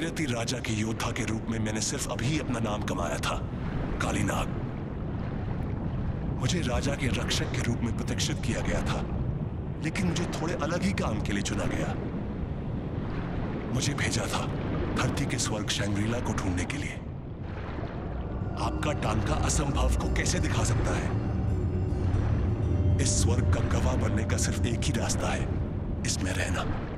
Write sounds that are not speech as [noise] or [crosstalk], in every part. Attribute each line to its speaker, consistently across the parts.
Speaker 1: किरती राजा के योद्धा के रूप में मैंने सिर्फ़ अभी अपना नाम कमाया था। काली नाग मुझे राजा के रक्षक के रूप में प्रतिष्ठित किया गया था, लेकिन मुझे थोड़े अलग ही काम के लिए चुना गया। मुझे भेजा था धरती के स्वर्ग शैंग्रीला को ढूँढने के लिए। आपका टांका असंभव को कैसे दिखा सकता है? इस स्वर्ग का गवाह बनने का सिर्फ़ एक ही रास्ता है, इसमें रहना।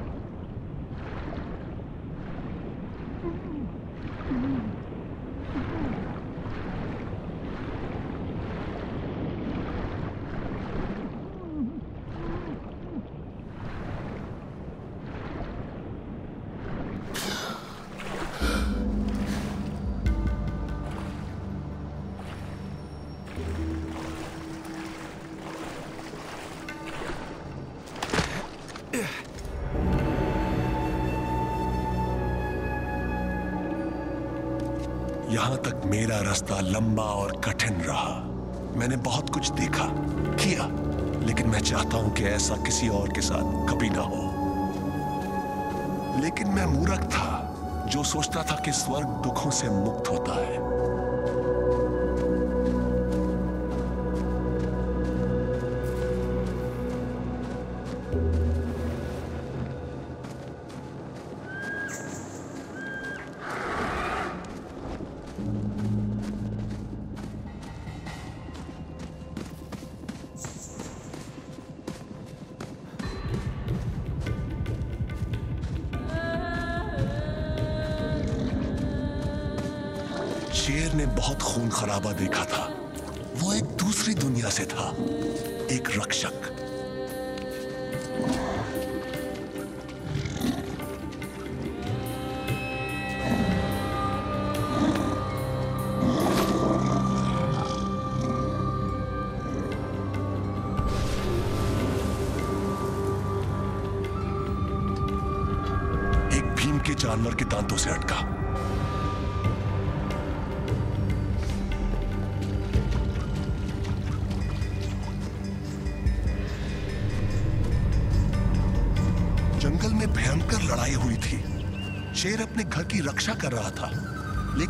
Speaker 1: यहाँ तक मेरा रास्ता लंबा और कठिन रहा। मैंने बहुत कुछ देखा, किया, लेकिन मैं चाहता हूँ कि ऐसा किसी और के साथ कभी ना हो। लेकिन मैं मूर्ख था, जो सोचता था कि स्वर्ग दुखों से मुक्त होता है। शेर ने बहुत खून खराबा देखा था। वो एक दूसरी दुनिया से था। एक रक्षक।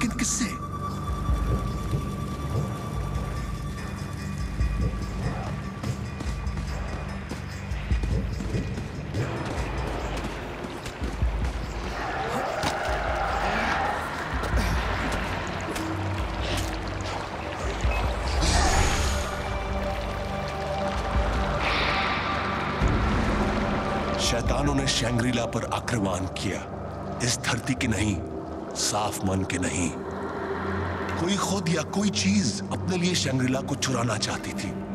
Speaker 1: लेकिन किससे? शैतानों ने शैंग्रीला पर आक्रमण किया। इस धरती की नहीं साफ़ मन के नहीं। कोई खुद या कोई चीज़ अपने लिए शंग्रीला को चुराना चाहती थी।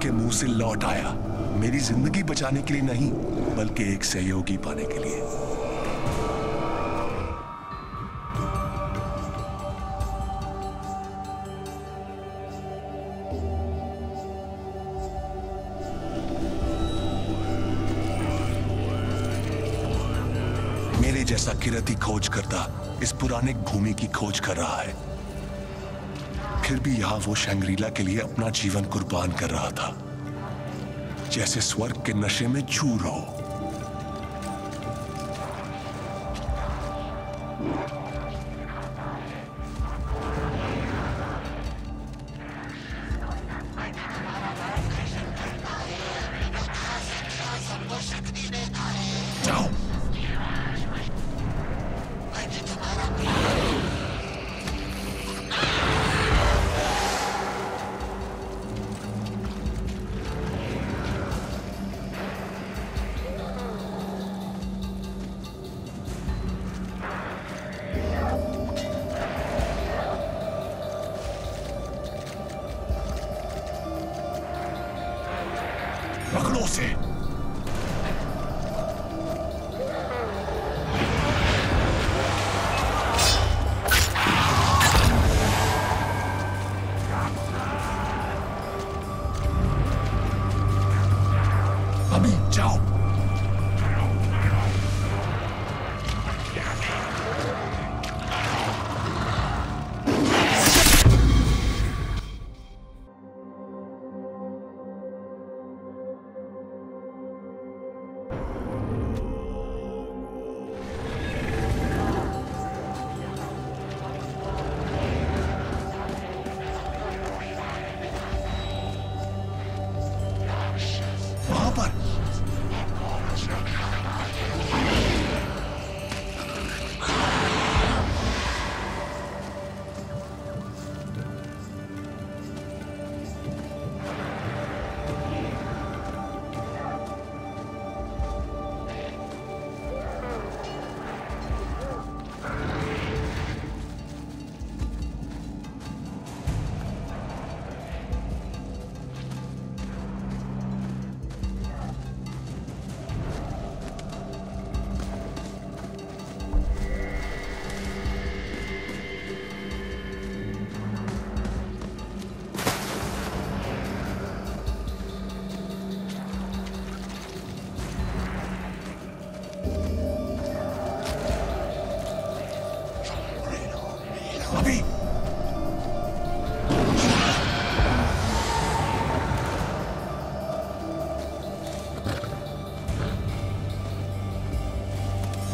Speaker 1: शेर मौत के मुँह से लौट आया। मेरी ज़िंदगी बचाने के लिए नहीं, बल्कि एक सहयोगी पाने के लिए। मेरे जैसा किरती खोज करता इस पुराने भूमि की खोज कर रहा है। फिर भी यहाँ वो शंग्रीला के लिए अपना जीवन कुर्बान कर रहा था। जैसे स्वर्ग के नशे में चूर हो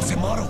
Speaker 1: tomorrow.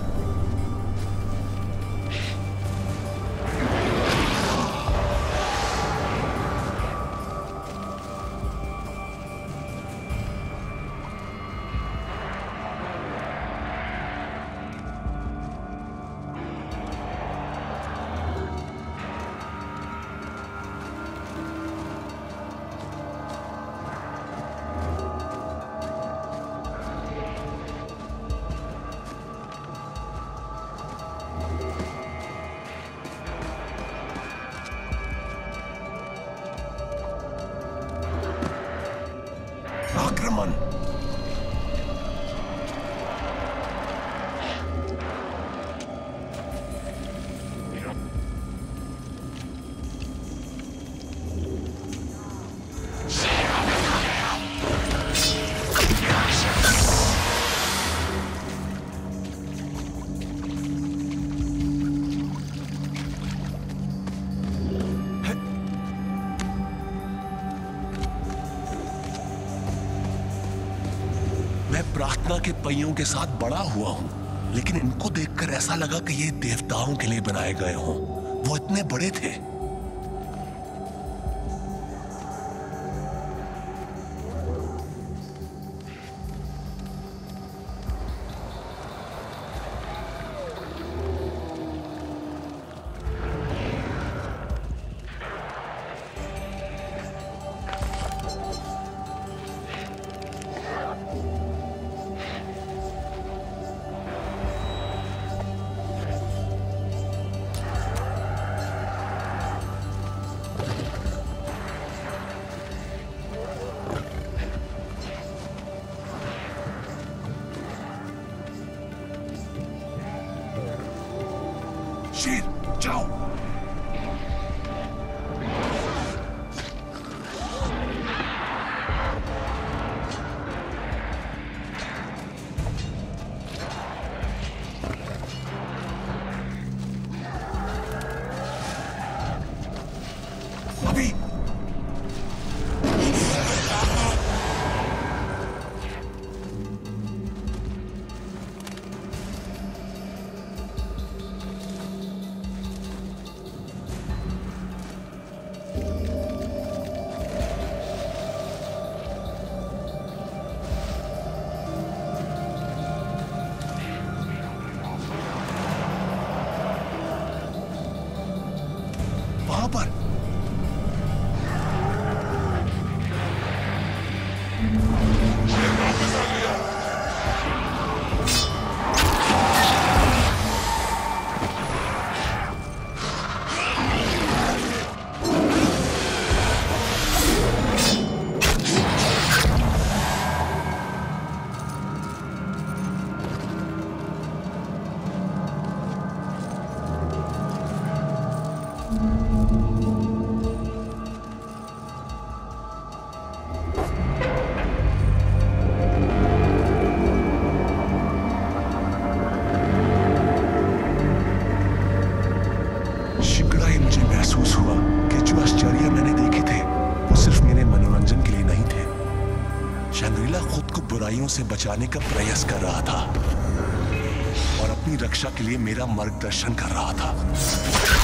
Speaker 1: के पहियों के साथ बड़ा हुआ हूँ, लेकिन इनको देखकर ऐसा लगा कि ये देवताओं के लिए बनाए गए हों। वो इतने बड़े थे। बचाने का प्रयास कर रहा था। और अपनी रक्षा के लिए मेरा मार्गदर्शन कर रहा था।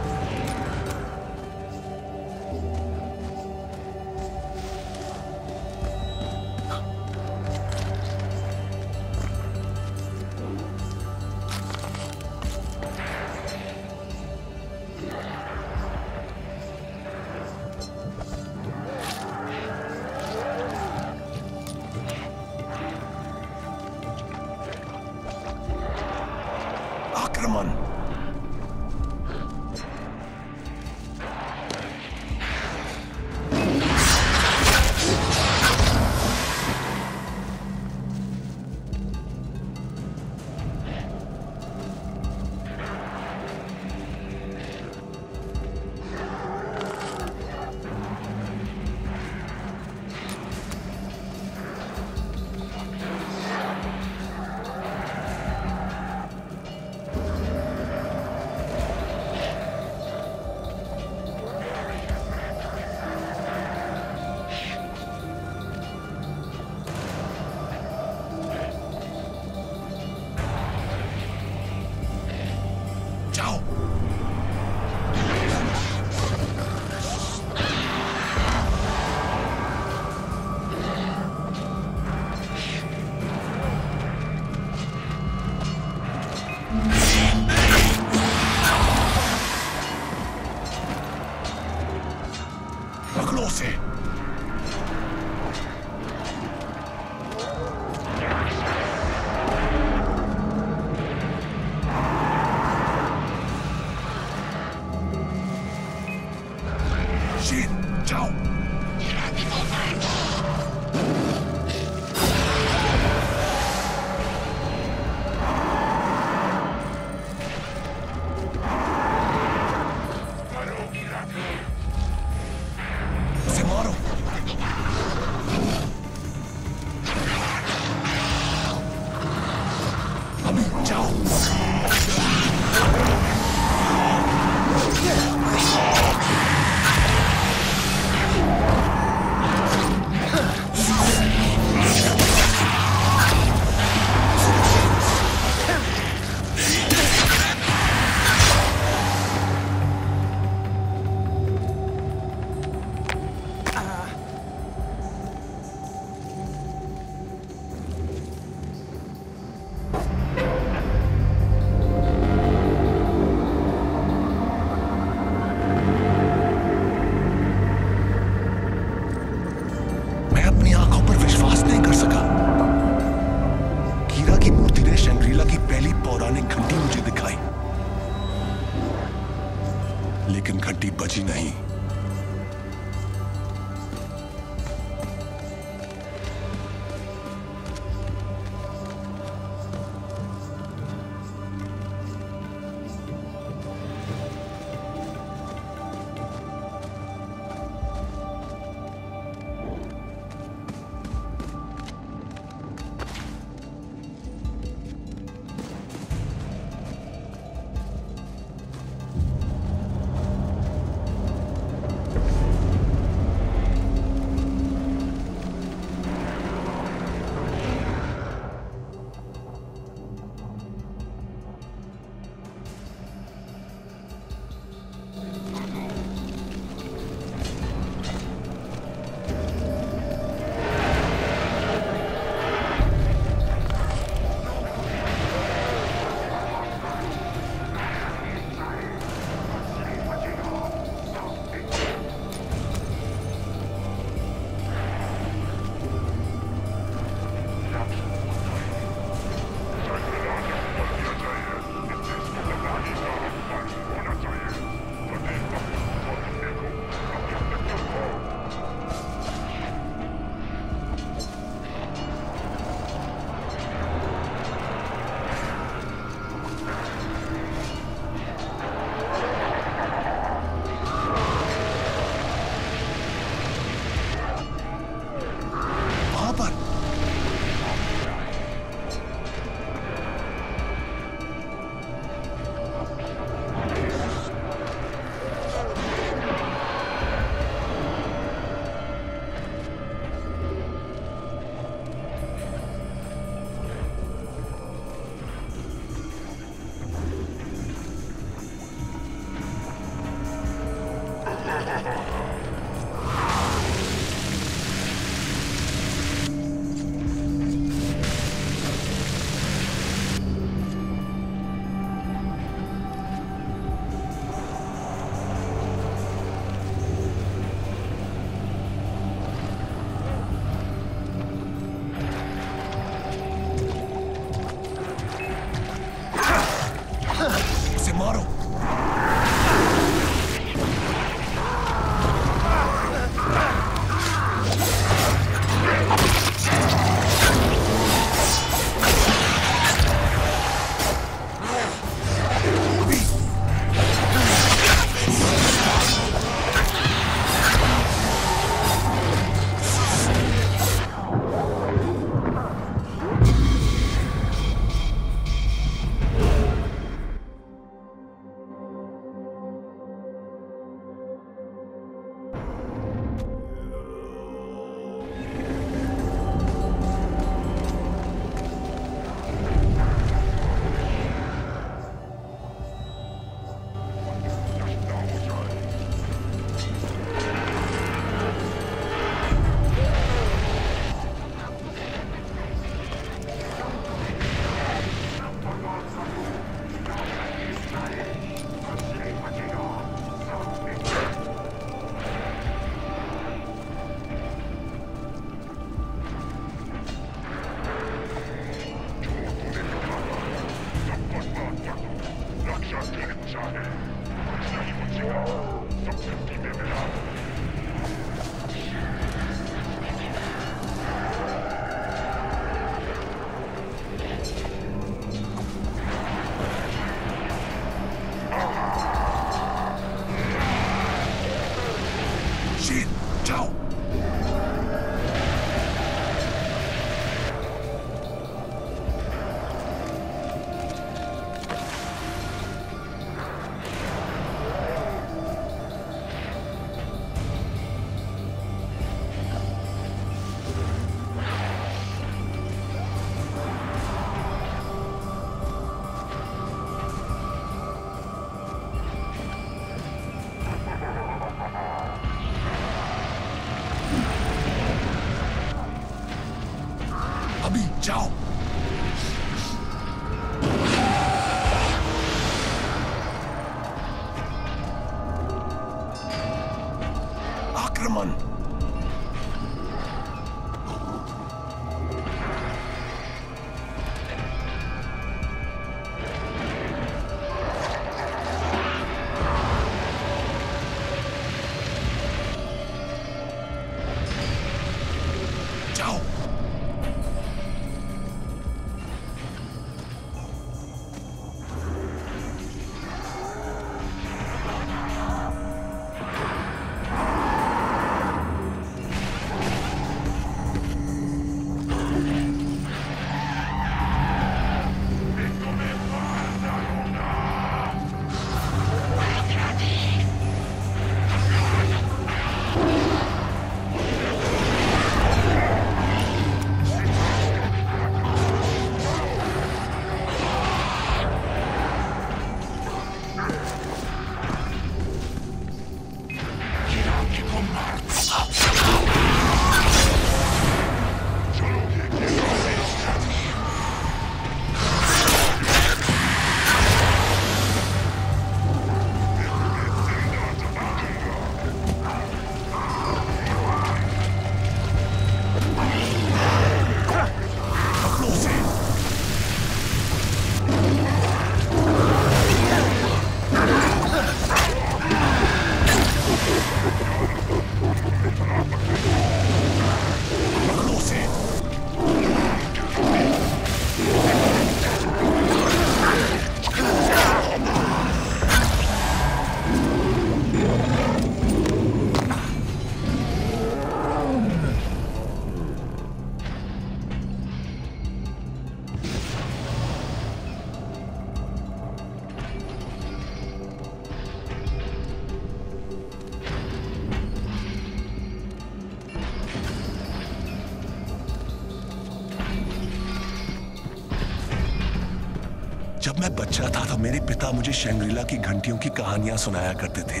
Speaker 1: जब मैं बच्चा था तो मेरे पिता मुझे शंग्रीला की घंटियों की कहानियाँ सुनाया करते थे।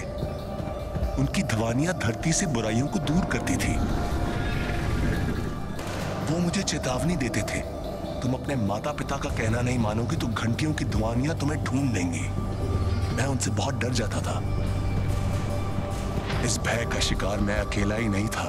Speaker 1: उनकी ध्वनियाँ धरती से बुराइयों को दूर करती थी। वो मुझे चेतावनी देते थे। तुम अपने माता पिता का कहना नहीं मानोगे तो घंटियों की ध्वनियाँ तुम्हें ढूंढ लेंगी। मैं उनसे बहुत डर जाता था। इस भय का शिकार मैं अकेला ही नहीं था।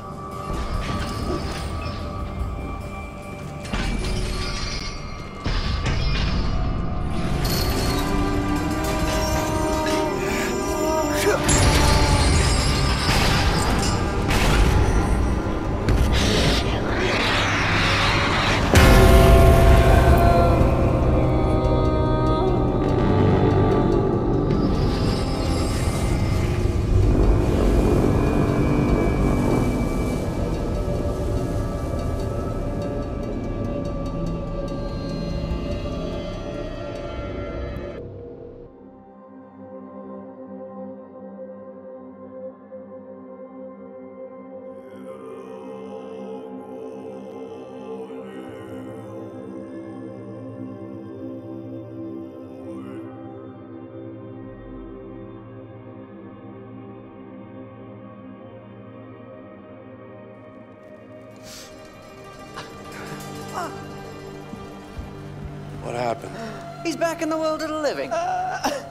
Speaker 2: Back in the world of the living.
Speaker 3: Uh,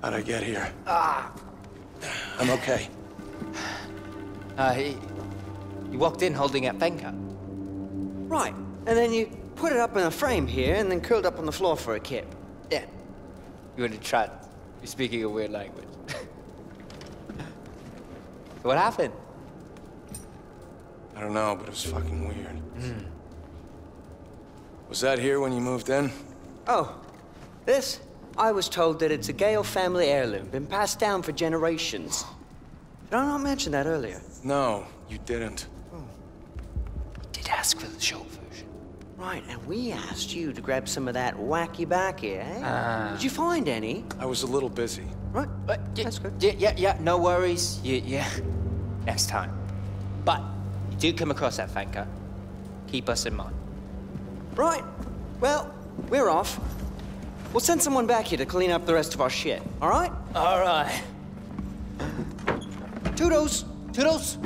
Speaker 3: How'd I get here? Ah. I'm okay.
Speaker 4: Uh, he, he walked in holding a finger.
Speaker 2: Right. And then you put it up in a frame here and then curled up on the floor for a kip.
Speaker 4: Yeah. You want to try? You're speaking a weird language. [laughs] what happened?
Speaker 3: I don't know, but it was fucking weird. Hmm. Was that here when you moved in?
Speaker 2: Oh, this? I was told that it's a Gale family heirloom, been passed down for generations. Did I not mention that earlier?
Speaker 3: No, you didn't.
Speaker 4: Did ask for the short version.
Speaker 2: Right, and we asked you to grab some of that wacky backy, eh?
Speaker 4: Ah.
Speaker 2: Did you find any?
Speaker 3: I was a little busy.
Speaker 2: Right,
Speaker 4: But y-
Speaker 2: that's good.
Speaker 4: Yeah, yeah, yeah. No worries. Yeah, yeah. Next time. But you do come across that finger. Keep us in mind.
Speaker 2: Right. Well, we're off. We'll send someone back here to clean up the rest of our shit, all right?
Speaker 4: All right.
Speaker 2: Toodles!
Speaker 4: Toodles.